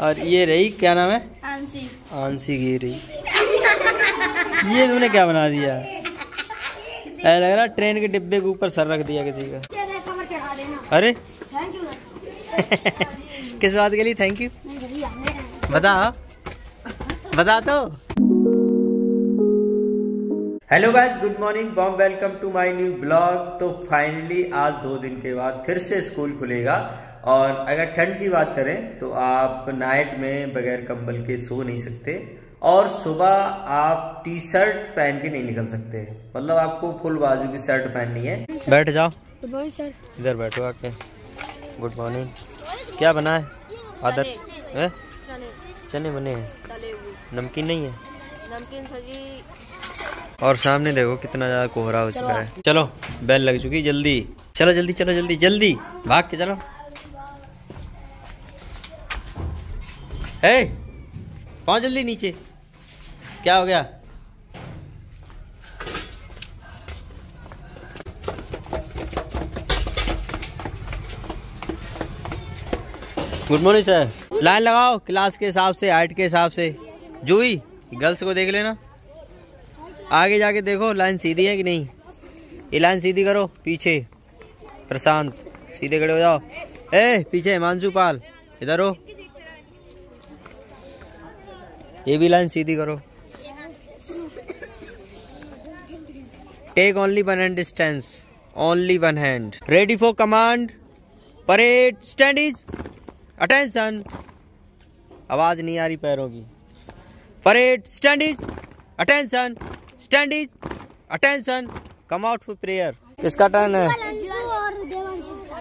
और ये रही क्या नाम है? आंसी। आंसी की रही। ये तूने क्या बना दिया? ऐसा लग रहा ट्रेन के डिब्बे के ऊपर सर रख दिया किसी का। कमर चढ़ा देना। अरे। किस बात के लिए? थैंक यू बता। बता तो। Hello guys good morning Baum welcome to my new blog तो फाइनली आज दो दिन के बाद फिर से स्कूल खुलेगा। और अगर ठंड की बात करें तो आप नाइट में बगैर कंबल के सो नहीं सकते और सुबह आप टी शर्ट पहन के नहीं निकल सकते। मतलब आपको फुल बाजू की शर्ट पहननी है। बैठ जाओ। सर। इधर बैठो आके। गुड मॉर्निंग क्या बना है? आदर है चने। बने हैं। नमकीन नहीं है? नमकीन और सामने देखो कितना ज़्यादा कोहरा हो चुका है। चलो बैल लग चुकी जल्दी। चलो जल्दी चलो जल्दी जल्दी। भाग के चलो। हे पहुँच जल्दी नीचे। क्या हो गया? गुड मॉर्निंग सर लाइन लगाओ क्लास के हिसाब से हाइट के हिसाब से। जूही गर्ल्स को देख लेना। आगे जाके देखो लाइन सीधी है कि नहीं? ये लाइन सीधी करो, पीछे। प्रशांत, सीधे खड़े हो जाओ। ए, पीछे हिमांशु पाल इधर हो। ये भी लाइन सीधी करो। Take only one hand distance only one hand ready for command parade stand is attention आवाज़ नहीं आ रही पैरों की। Parade stand is attention stand is attention come out for prayer किसका टर्न है?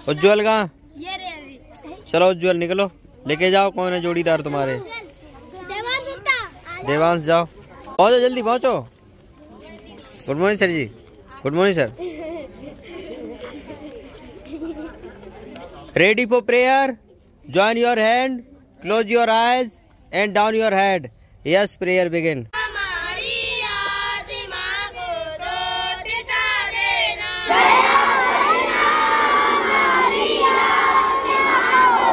उज्जवल का? चलो उज्जवल निकलो। लेके जाओ कौन है जोड़ीदार तुम्हारे? देवांश जाओ। पहुंचो जल्दी पहुंचो। Good morning sir ji. Good morning sir ready for prayer join your hand close your eyes and down your head yes prayer begin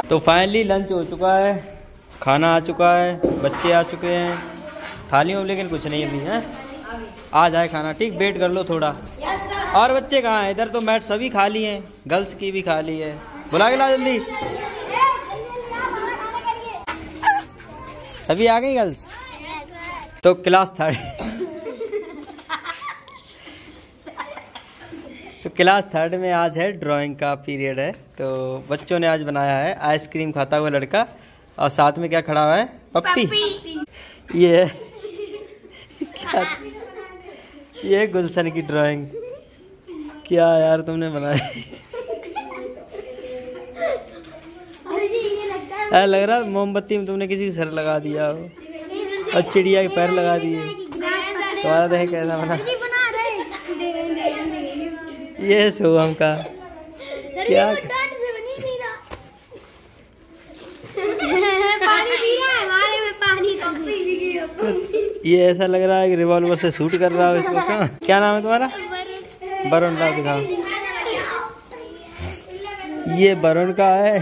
तो फाइनली लंच हो चुका है खाना आ चुका है बच्चे आ चुके हैं। थालियों में लेकिन कुछ नहीं अभी है? आ जाए खाना ठीक? वेट कर लो थोड़ा। और बच्चे कहाँ हैं? इधर तो मैट सभी खाली हैं। गर्ल्स की भी खाली है। बुला के लाओ जल्दी। सभी आ गई गर्ल्स? तो क्लास थर्ड। तो क्लास थर्ड में आज है ड्राइंग का पीरियड है। तो बच्चों ने आज बनाया है आइसक्रीम खाता हुआ लड़का। और साथ में क्या खड़ा हुआ है? पप्पी। ये क्या ये गुलशन की ड्राइंग क्या यार तुमने बनाया ऐसा लग रहा मोमबत्ती में तुमने किसी का सर लगा दिया हो। और चिड़िया के पैर लगा दिए तुम्हारा देख कैसा बना? ये सोहम का। क्या? पानी पी रहा है हमारे में पानी कम ये ऐसा लग रहा है कि रिवॉल्वर से शूट कर रहा हो इसको क्या क्या नाम है तुम्हारा? वरुण राव दिखाओ। ये वरुण का है।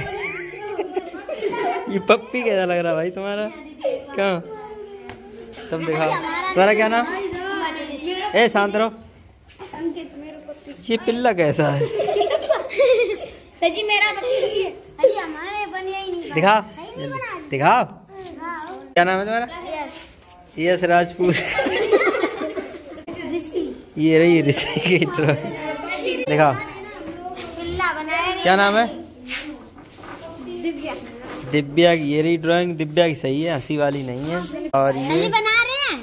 ये पप्पी कैसा लग रहा है भाई तुम्हारा? क्या? तुम दिखाओ। तुम्हारा क्या नाम? ए शांत रहो। ये पिल्ला कैसा है? मेरा अजी हमारे बनिया ही नहीं दिखा दिखाओ। क्या नाम है तुम्हारा यस राजपूत ये रही ऋषि की ड्राइंग बनाया क्या नाम है? दिव्या। दिव्या की ये रही ड्राइंग दिव्या की सही है हँसी वाली नहीं है। और ये बना रहे हैं?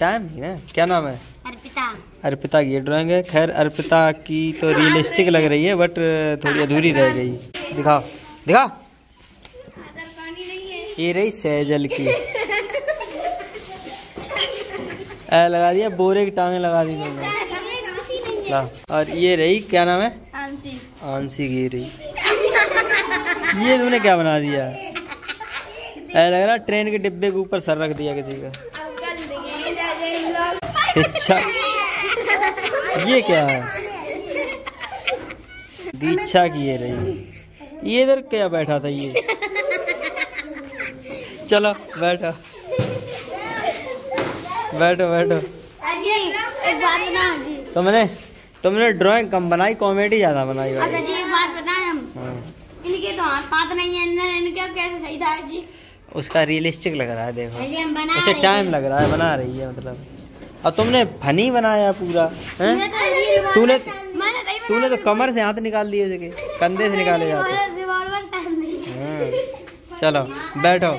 टाइम नहीं ना। क्या नाम है? अर्पिता। अर्पिता की ये ड्राइंग है। खैर अर्पिता की तो रियलिस्टिक लग रही है बट थोड़ी अधूरी रह गई। दिखाओ दिखाओ ये रही सैजल की। ऐ लगा दिया बोरे की टांगे लगा दी तुमने। और ये रही क्या नाम है? आंसी। आंसी की रही। ये तुमने क्या बना दिया? ऐ लग रहा ट्रेन के डिब्बे के ऊपर सर रख दिया किसी का। शिक्षा। ये क्या है? दीक्षा की ये रही। ये इधर क्या बैठा था ये? चलो बैठो। बैठो बैठो। तुमने तुमने ड्राइंग कम बनाई कॉमेडी ज़्यादा बनाई अच्छा जी एक बात बताएँ हम। हाँ, इनके तो हाथ पात नहीं है इनका कैसे सही था जी? उसका रियलिस्टिक लग रहा है देखो। उसे टाइम लग रहा है बना रही है मतलब। और तुमने फनी बनाया पूरा हैं? तो तूने सही तूने तो कमर से हाथ निकाल दिए उसके कंधे से निकाले जाते। हाँ, चलो बैठो।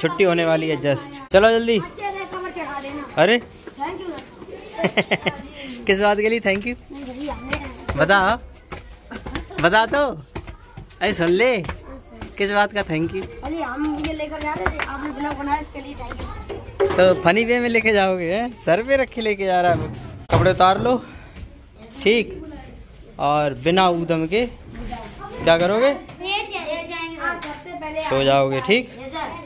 छुट्टी होने वाली है जस्ट चलो जल्दी अच्छे से कमर चढ़ा देना अरे। थैंक यू किस बात के लिए थैंक यू भैया हमें बता बता तो। अरे सुन ले। किस बात का थैंक यू अरे हम ये लेकर जा रहे थे आपने ब्लॉग बनाया इसके लिए थैंक यू तो फनी वे में लेके जाओगे हैं? सर पे रख लेके जा रहा है कपड़े उतार लो। ठीक। और बिना ऊदम के क्या करोगे? पहले सो जाओगे ठीक? सर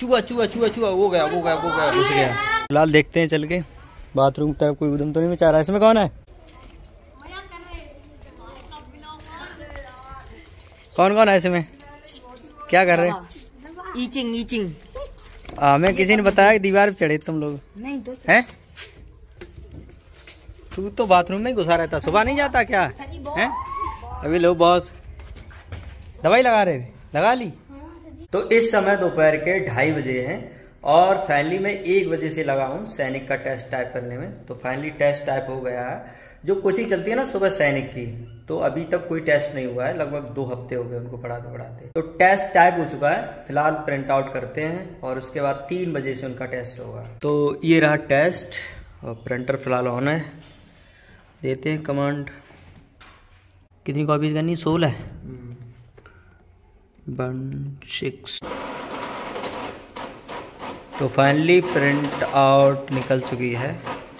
चूहा चूहा चूहा चूहा वो गया वो गया वो गया घुस गया। फ़िलहाल देखते हैं चल के। बाथरूम तरफ़ कोई उदम तो नहीं मचा रहा? है इसमें कौन है? कौन कौन है इसमें? क्या कर रहे हैं? ईचिंग ईचिंग हमें किसी ने बताया कि दीवार पे चढ़े तुम लोग? नहीं तो हैं? तू तो बाथरूम में ही घुसा रहता सुबह नहीं जाता क्या? है? अभी लो बॉस दवाई लगा रहे थे लगा ली? तो इस समय दोपहर के ढाई बजे हैं। और फाइनली मैं एक बजे से लगा हूँ सैनिक का टेस्ट टाइप करने में। तो फाइनली टेस्ट टाइप हो गया। है जो कोचिंग चलती है ना सुबह सैनिक की तो अभी तक कोई टेस्ट नहीं हुआ है। लगभग दो हफ़्ते हो गए उनको पढ़ाते पढ़ाते तो टेस्ट टाइप हो चुका है। फ़िलहाल प्रिंट आउट करते हैं और उसके बाद तीन बजे से उनका टेस्ट होगा। तो ये रहा टेस्ट और प्रिंटर फ़िलहाल ऑन है। देते हैं कमांड कितनी कॉपीज करनी? सोलह? वन सिक्स तो फाइनली प्रिंट आउट निकल चुकी है।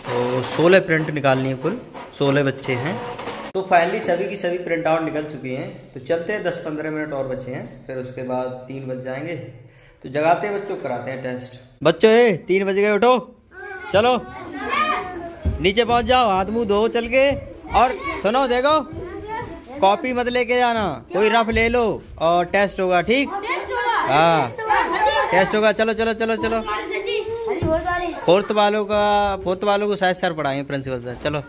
तो सोलह प्रिंट निकालनी है कुल सोलह बच्चे हैं। तो फाइनली सभी की सभी प्रिंट आउट निकल चुकी हैं। तो चलते हैं दस पंद्रह मिनट और बचे हैं। फिर उसके बाद तीन बज जाएँगे। तो जगाते हैं बच्चों कराते हैं टेस्ट बच्चों ए तीन बज गए उठो। चलो। नीचे पहुँच जाओ हाथ मुँह धो चल के। और सुनो देखो। कॉपी मत लेके जाना। कोई रफ ले लो और टेस्ट होगा ठीक? हाँ। टेस्ट होगा। चलो चलो चलो चलो। फोर्थ वालों का फोर्थ वालों को शायद सर पढ़ाएँगे प्रिंसिपल सर। चलो।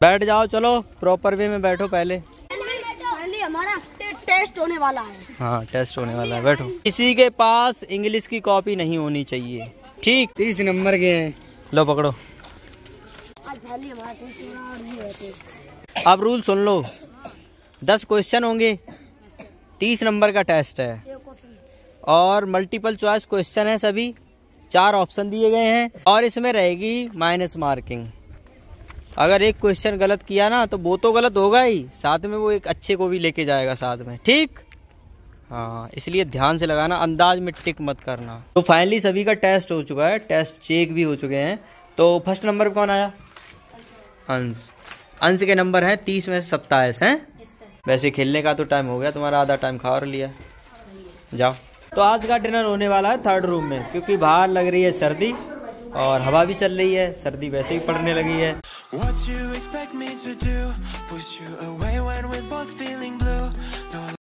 बैठ जाओ चलो। प्रॉपर वे में बैठो पहले। हमारा टेस्ट होने वाला है हाँ टेस्ट होने वाला है। बैठो। किसी के पास इंग्लिश की कॉपी नहीं होनी चाहिए। ठीक? तीस नंबर के हैं। लो पकड़ो। अब रूल सुन लो। दस क्वेश्चन होंगे। तीस नंबर का टेस्ट है। और मल्टीपल चॉइस क्वेश्चन है सभी। चार ऑप्शन दिए गए हैं और इसमें रहेगी माइनस मार्किंग अगर एक क्वेश्चन गलत किया ना तो वो तो गलत होगा ही। साथ में वो एक अच्छे को भी लेके जाएगा साथ में। ठीक? हाँ इसलिए ध्यान से लगाना अंदाज में टिक मत करना। तो फाइनली सभी का टेस्ट हो चुका है। टेस्ट चेक भी हो चुके हैं। तो फ़र्स्ट नंबर कौन आया? अंश। अंश के नंबर हैं तीस में से सत्ताईस हैं? वैसे खेलने का तो टाइम हो गया तुम्हारा आधा टाइम खा और लिया। जाओ। तो आज का डिनर होने वाला है थर्ड रूम में, क्योंकि बाहर लग रही है सर्दी और हवा भी चल रही है, सर्दी वैसे ही पड़ने लगी है।